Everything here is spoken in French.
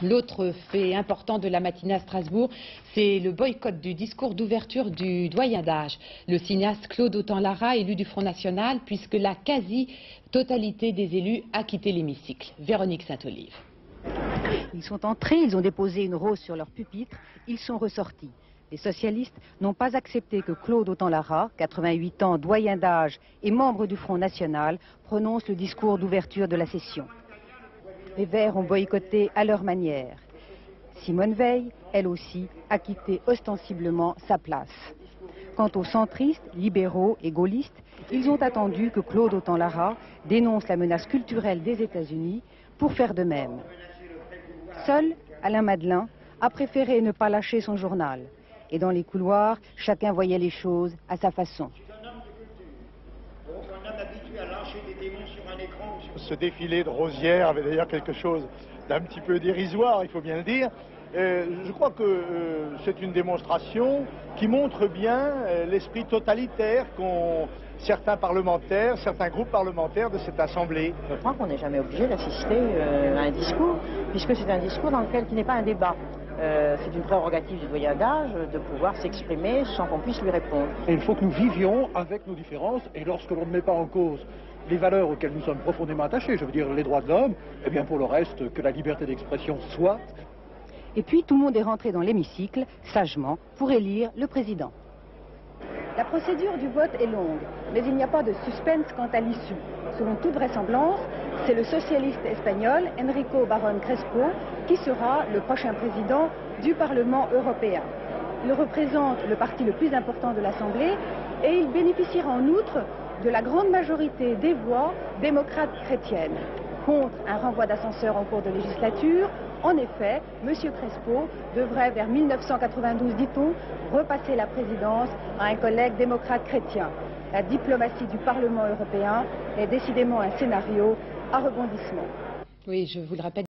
L'autre fait important de la matinée à Strasbourg, c'est le boycott du discours d'ouverture du doyen d'âge. Le cinéaste Claude Autant-Lara, élu du Front National, puisque la quasi-totalité des élus a quitté l'hémicycle. Véronique Saint-Olive. Ils sont entrés, ils ont déposé une rose sur leur pupitre, ils sont ressortis. Les socialistes n'ont pas accepté que Claude Autant-Lara, 88 ans, doyen d'âge et membre du Front National, prononce le discours d'ouverture de la session. Les Verts ont boycotté à leur manière. Simone Veil, elle aussi, a quitté ostensiblement sa place. Quant aux centristes, libéraux et gaullistes, ils ont attendu que Claude Autant-Lara dénonce la menace culturelle des États-Unis pour faire de même. Seul, Alain Madelin a préféré ne pas lâcher son journal. Et dans les couloirs, chacun voyait les choses à sa façon. Ce défilé de rosières avait d'ailleurs quelque chose d'un petit peu dérisoire, il faut bien le dire. Euh, je crois que euh, c'est une démonstration qui montre bien euh, l'esprit totalitaire qu'ont certains parlementaires, certains groupes parlementaires de cette Assemblée. Je crois qu'on n'est jamais obligé d'assister à un discours, puisque c'est un discours dans lequel qui n'est pas un débat. C'est une prérogative du doyen d'âge de pouvoir s'exprimer sans qu'on puisse lui répondre. il faut que nous vivions avec nos différences et lorsque l'on ne met pas en cause les valeurs auxquelles nous sommes profondément attachés, je veux dire les droits de l'homme, et eh bien pour le reste, que la liberté d'expression soit. Et puis tout le monde est rentré dans l'hémicycle, sagement, pour élire le président. La procédure du vote est longue, mais il n'y a pas de suspense quant à l'issue. Selon toute vraisemblance, c'est le socialiste espagnol Enrico Baron Crespo qui sera le prochain président du Parlement européen. Il représente le parti le plus important de l'Assemblée et il bénéficiera en outre de la grande majorité des voix démocrates chrétiennes. Contre un renvoi d'ascenseur en cours de législature, en effet, M. Crespo devrait, vers 1992, dit-on, repasser la présidence à un collègue démocrate chrétien. La diplomatie du Parlement européen est décidément un scénario Oui, je vous le rappelle.